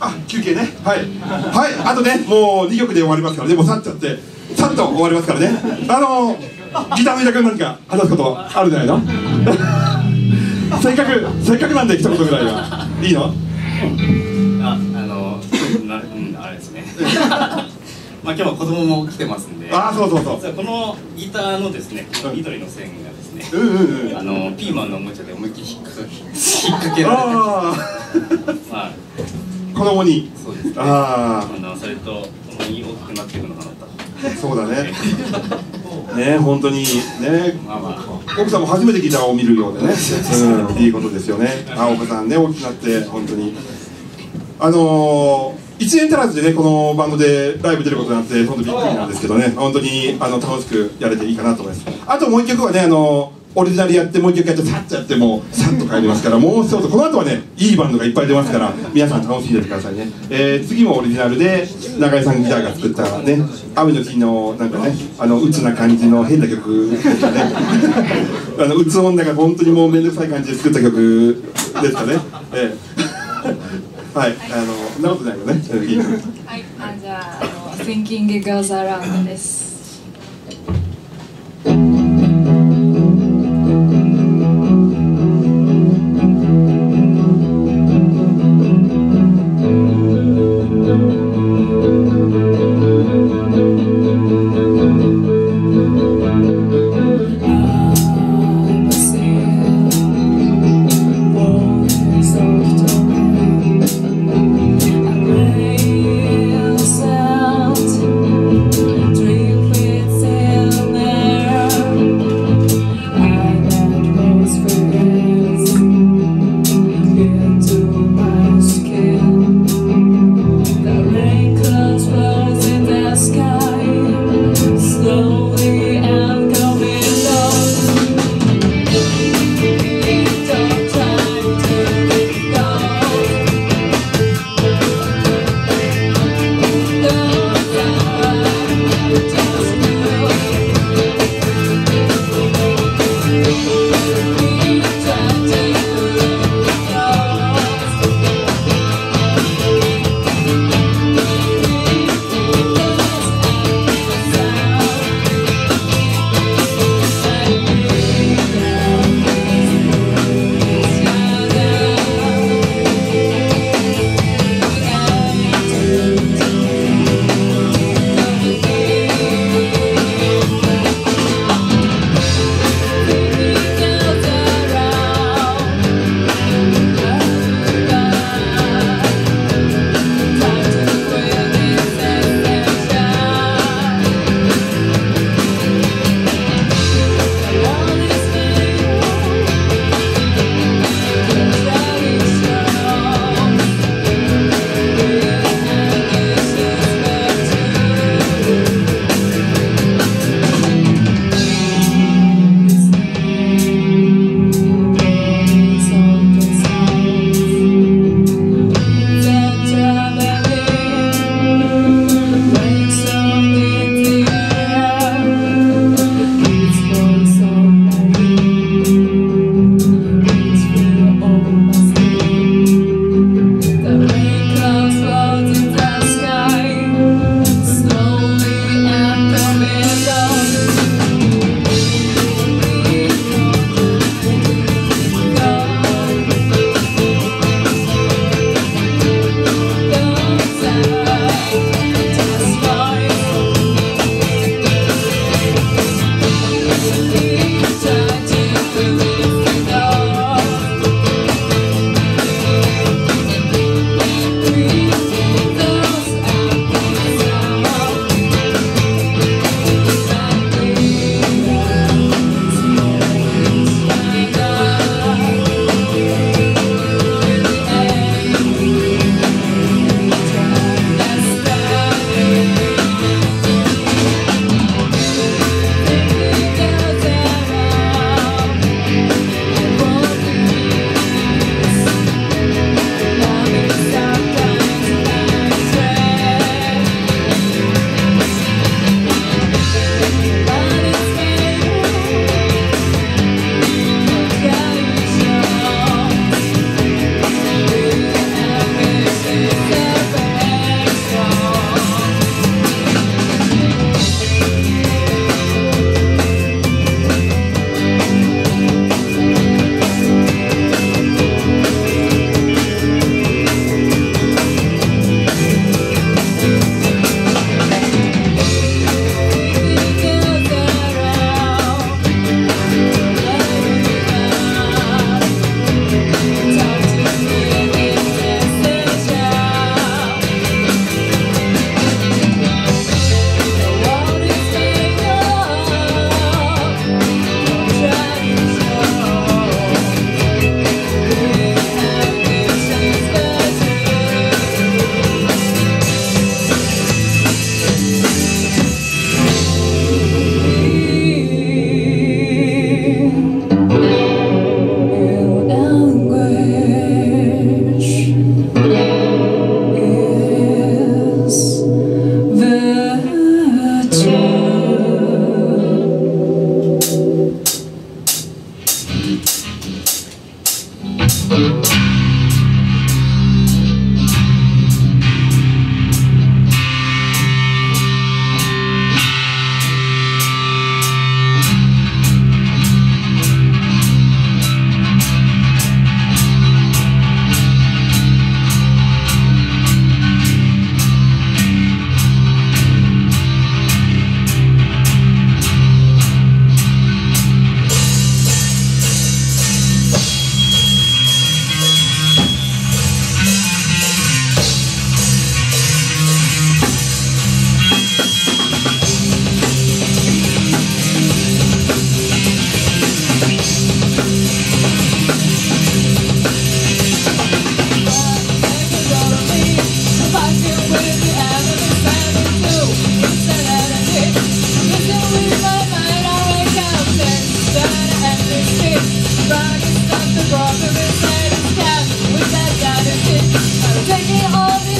あ休憩ね。はい。はいあとねもう2曲で終わりますからね。もう去っちゃってさっと終わりますからね。あの、ギターの板君何か話すことあるんじゃないの？せっかくせっかくなんで一言ぐらいは。いいの？ああの、なうんあれですね。まあ、今日は子供も来てますんで。ああそうそうそう。このギターのですね、この緑の線がですね。うんうんうん。あの、ピーマンのおもちゃで思いっきり引っ掛けられて。あ まあ、あ子供に。そうですね。ああの、それと、共に大きくなっていくのかなと。あそうだね。ね本当に。ね。まあまあ。奥さんも初めてギターを見るようでね、うん、いいことですよね。あお子さんね大きくなって本当に。あのー、1年足らずでねこのバンドでライブ出ることになって本当びっくりなんですけどね。本当にあの楽しくやれていいかなと思います。あともう一曲はねあのオリジナルやってもう一曲やってさっとやってもうさっと帰りますから もう一つこの後はねいいバンドがいっぱい出ますから皆さん楽しんでてくださいね、えー、次もオリジナルで中井さんギターが作ったね雨の日のなんかねあの鬱な感じの変な曲でね。あの鬱女が本当にもう面倒くさい感じで作った曲ですかね。ええはいあのなことないよねはい、あじゃああの Thinking Goes Around です。Take taking all.